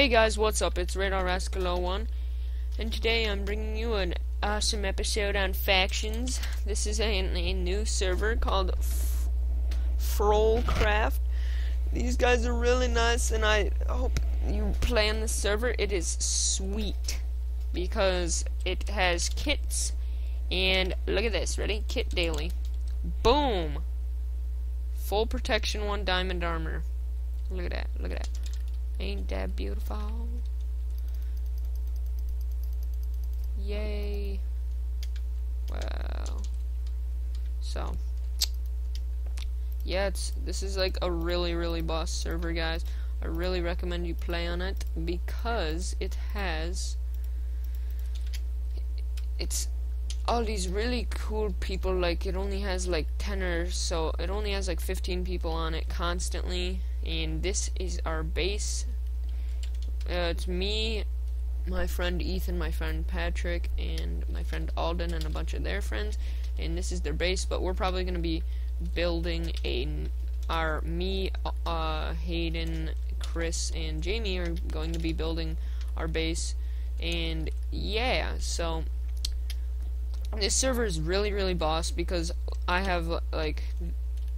Hey guys, what's up? It's Radar Rascal 01, and today I'm bringing you an awesome episode on factions. This is a, a new server called F Frolecraft. These guys are really nice, and I hope you play on this server. It is sweet because it has kits, and look at this. Ready? Kit daily. Boom! Full protection, one diamond armor. Look at that. Look at that. Ain't that beautiful? Yay. Wow. So. Yeah, it's this is like a really, really boss server, guys. I really recommend you play on it because it has it's all these really cool people like it only has like 10 or so it only has like 15 people on it constantly and this is our base. Uh, it's me, my friend Ethan, my friend Patrick, and my friend Alden, and a bunch of their friends. And this is their base, but we're probably going to be building a. Our me, uh, Hayden, Chris, and Jamie are going to be building our base, and yeah, so this server is really really boss because I have like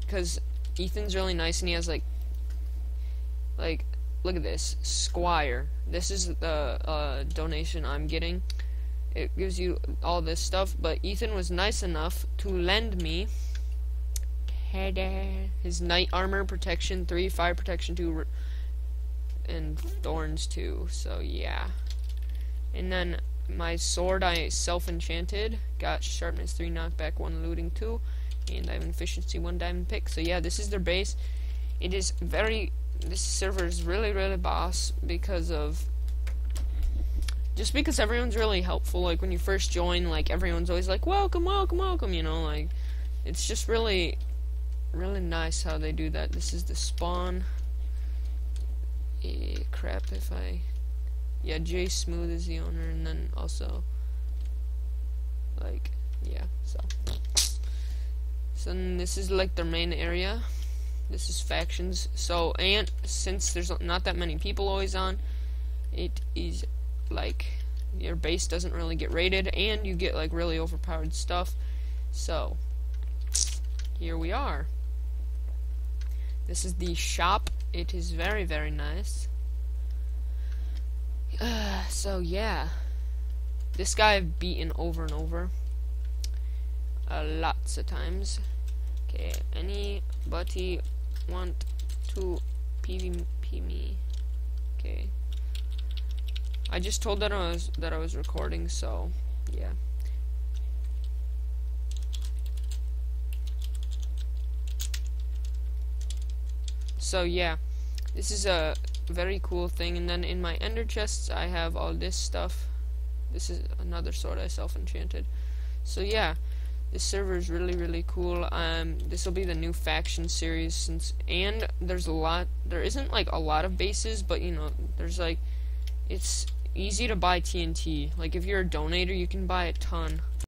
because Ethan's really nice and he has like like, look at this. Squire. This is the uh, donation I'm getting. It gives you all this stuff, but Ethan was nice enough to lend me his knight armor protection 3, fire protection 2, and thorns 2. So, yeah. And then my sword I self-enchanted. Got sharpness 3, knockback 1, looting 2. And I have efficiency 1 diamond pick. So, yeah, this is their base. It is very this server is really really boss because of just because everyone's really helpful. Like when you first join like everyone's always like welcome welcome welcome you know like it's just really really nice how they do that. This is the spawn. Eh, crap if I yeah Jay Smooth is the owner and then also like yeah so. So this is like their main area this is factions. So, and since there's not that many people always on, it is like your base doesn't really get raided, and you get like really overpowered stuff. So, here we are. This is the shop. It is very, very nice. Uh, so, yeah. This guy I've beaten over and over. Uh, lots of times. Okay, anybody want to PvP me. Okay. I just told that I was that I was recording, so yeah. So yeah, this is a very cool thing. And then in my ender chests, I have all this stuff. This is another sword I self-enchanted. So yeah. This server is really really cool. Um, this will be the new faction series since, and there's a lot. There isn't like a lot of bases, but you know, there's like, it's easy to buy TNT. Like if you're a donator, you can buy a ton.